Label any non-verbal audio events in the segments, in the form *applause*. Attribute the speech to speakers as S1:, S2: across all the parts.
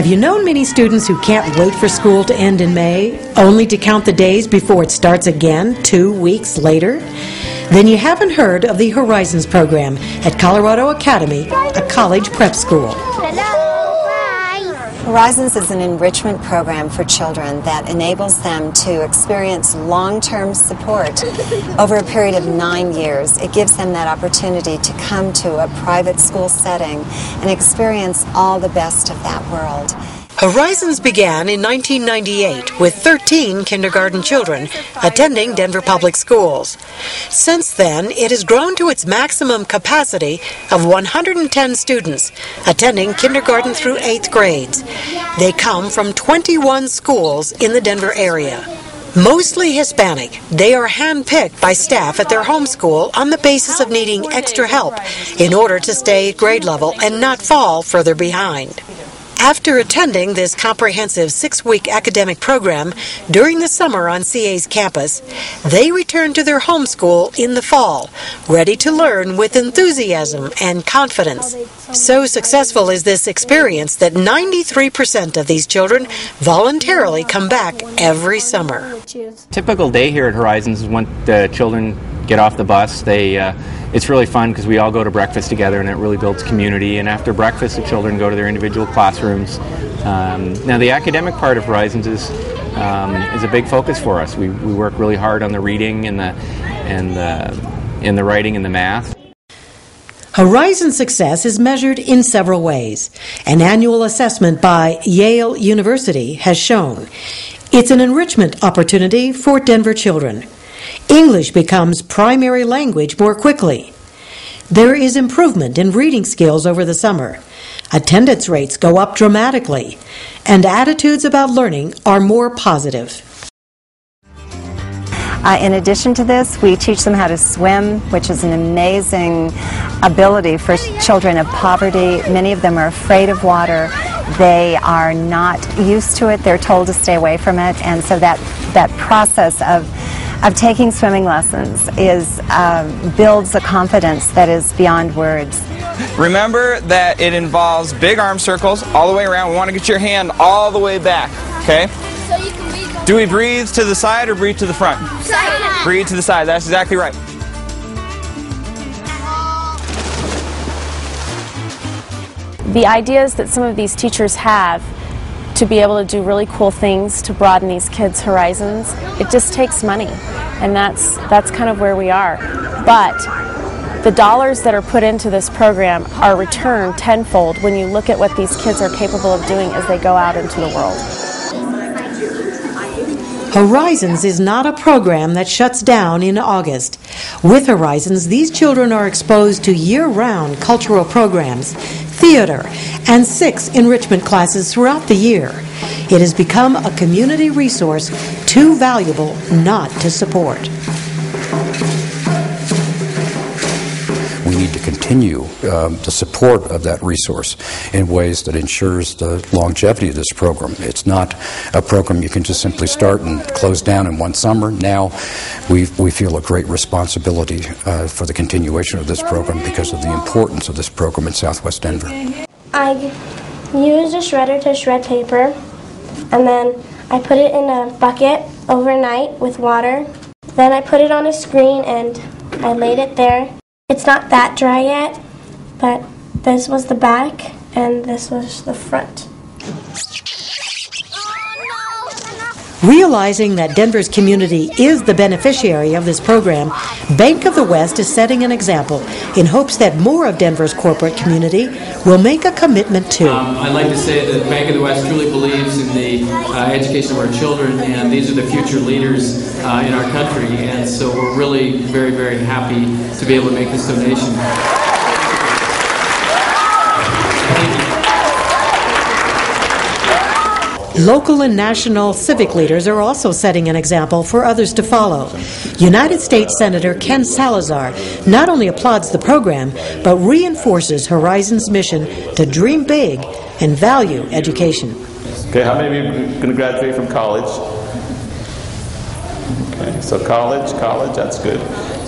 S1: Have you known many students who can't wait for school to end in May, only to count the days before it starts again two weeks later? Then you haven't heard of the Horizons program at Colorado Academy, a college prep school.
S2: Horizons is an enrichment program for children that enables them to experience long-term support *laughs* over a period of nine years. It gives them that opportunity to come to a private school setting and experience all the best of that world.
S1: Horizons began in 1998 with 13 kindergarten children attending Denver Public Schools. Since then, it has grown to its maximum capacity of 110 students attending kindergarten through 8th grades. They come from 21 schools in the Denver area. Mostly Hispanic, they are handpicked by staff at their home school on the basis of needing extra help in order to stay at grade level and not fall further behind. After attending this comprehensive six week academic program during the summer on CA's campus, they return to their home school in the fall, ready to learn with enthusiasm and confidence. So successful is this experience that 93% of these children voluntarily come back every summer.
S3: Typical day here at Horizons is when the children get off the bus. They, uh, it's really fun because we all go to breakfast together and it really builds community. And after breakfast, the children go to their individual classrooms. Um, now, the academic part of Horizons is, um, is a big focus for us. We, we work really hard on the reading and the, and the, and the writing and the math.
S1: Horizon success is measured in several ways. An annual assessment by Yale University has shown it's an enrichment opportunity for Denver children. English becomes primary language more quickly. There is improvement in reading skills over the summer. Attendance rates go up dramatically, and attitudes about learning are more positive.
S2: Uh, in addition to this, we teach them how to swim, which is an amazing ability for children of poverty. Many of them are afraid of water. They are not used to it. They're told to stay away from it. And so that, that process of of taking swimming lessons is uh, builds a confidence that is beyond words.
S4: Remember that it involves big arm circles all the way around. We want to get your hand all the way back, okay? Do we breathe to the side or breathe to the front? Side. Breathe to the side. That's exactly right.
S5: The ideas that some of these teachers have to be able to do really cool things to broaden these kids' horizons, it just takes money. And that's, that's kind of where we are. But the dollars that are put into this program are returned tenfold when you look at what these kids are capable of doing as they go out into the world.
S1: Horizons is not a program that shuts down in August. With Horizons, these children are exposed to year round cultural programs, theater, and six enrichment classes throughout the year. It has become a community resource too valuable not to support.
S6: Continue um, the support of that resource in ways that ensures the longevity of this program. It's not a program you can just simply start and close down in one summer. Now we, we feel a great responsibility uh, for the continuation of this program because of the importance of this program in Southwest Denver.
S7: I use a shredder to shred paper and then I put it in a bucket overnight with water. Then I put it on a screen and I laid it there it's not that dry yet, but this was the back and this was the front.
S1: Realizing that Denver's community is the beneficiary of this program, Bank of the West is setting an example in hopes that more of Denver's corporate community will make a commitment too.
S8: Um, I'd like to say that Bank of the West truly believes in the uh, education of our children, and these are the future leaders uh, in our country, and so we're really very, very happy to be able to make this donation.
S1: Local and national civic leaders are also setting an example for others to follow. United States Senator Ken Salazar not only applauds the program, but reinforces Horizon's mission to dream big and value education.
S9: Okay, how many of you are going to graduate from college? Okay, so college, college, that's good.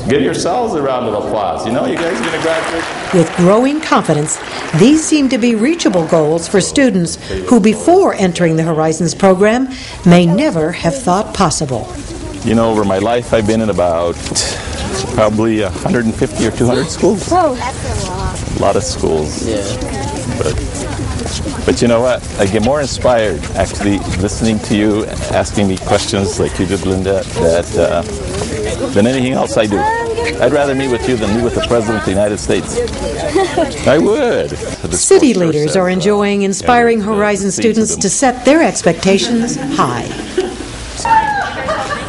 S9: Give yourselves a round of applause. You know, you guys are going to graduate.
S1: With growing confidence, these seem to be reachable goals for students who, before entering the Horizons program, may never have thought possible.
S9: You know, over my life, I've been in about probably 150 or 200 schools.
S7: Whoa, that's a lot.
S9: A lot of schools.
S10: Yeah.
S9: But, but you know what? I get more inspired actually listening to you, asking me questions like you did, Linda, that uh, than anything else I do. I'd rather meet with you than meet with the President of the United States. I would.
S1: City leaders are enjoying inspiring Horizon students to set their expectations high.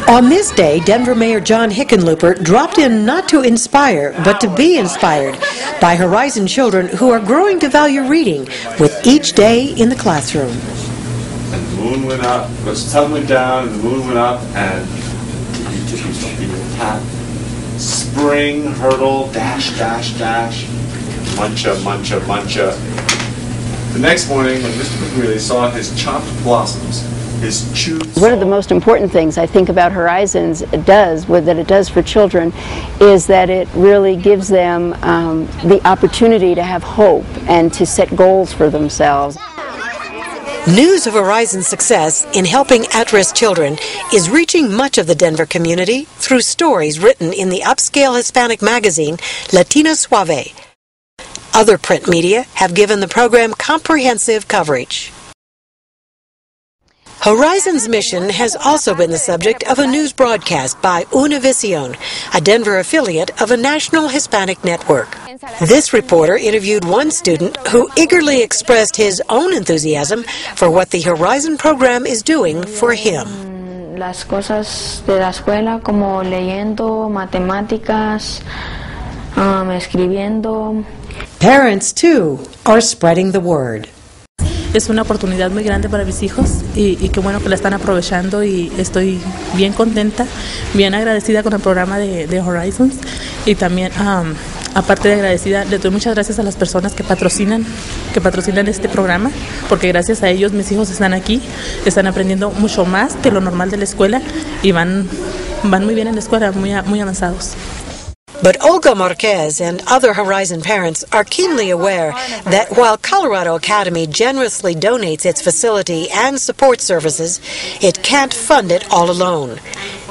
S1: On this day, Denver Mayor John Hickenlooper dropped in not to inspire, but to be inspired by Horizon children who are growing to value reading with each day in the classroom.
S11: And the moon went up, the sun went down, and the moon went up, and you took yourself even tap. Spring, hurdle, dash, dash, dash, muncha, muncha, muncha. The next morning, when Mr. McGreely saw his chopped blossoms, his chewed
S12: One of the most important things I think about Horizons does, what that it does for children, is that it really gives them um, the opportunity to have hope and to set goals for themselves.
S1: News of Horizon's success in helping at risk children is reaching much of the Denver community through stories written in the upscale Hispanic magazine Latino Suave. Other print media have given the program comprehensive coverage. Horizon's mission has also been the subject of a news broadcast by Univision, a Denver affiliate of a national Hispanic network. This reporter interviewed one student who eagerly expressed his own enthusiasm for what the Horizon program is doing for him.
S13: las cosas de la escuela como leyendo, matemáticas, um, escribiendo.
S1: Parents, too, are spreading the word.
S14: Es una oportunidad muy grande para mis hijos y, y, qué bueno que la están aprovechando y estoy bien contenta, bien agradecida con el programa de, Horizons y también um, aparte de agradecida le doy muchas gracias a las personas que patrocinan que patrocinan este programa porque gracias a ellos mis hijos están aquí, están aprendiendo mucho más que lo normal de la escuela y van van muy bien en la escuela, muy muy avanzados.
S1: But Olga Marquez and other Horizon parents are keenly aware that while Colorado Academy generously donates its facility and support services, it can't fund it all alone.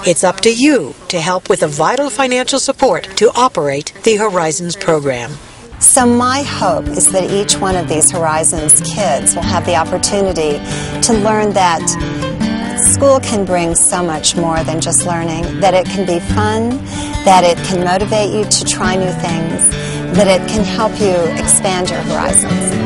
S1: It's up to you to help with the vital financial support to operate the Horizons program.
S2: So, my hope is that each one of these Horizons kids will have the opportunity to learn that school can bring so much more than just learning, that it can be fun, that it can motivate you to try new things, that it can help you expand your horizons.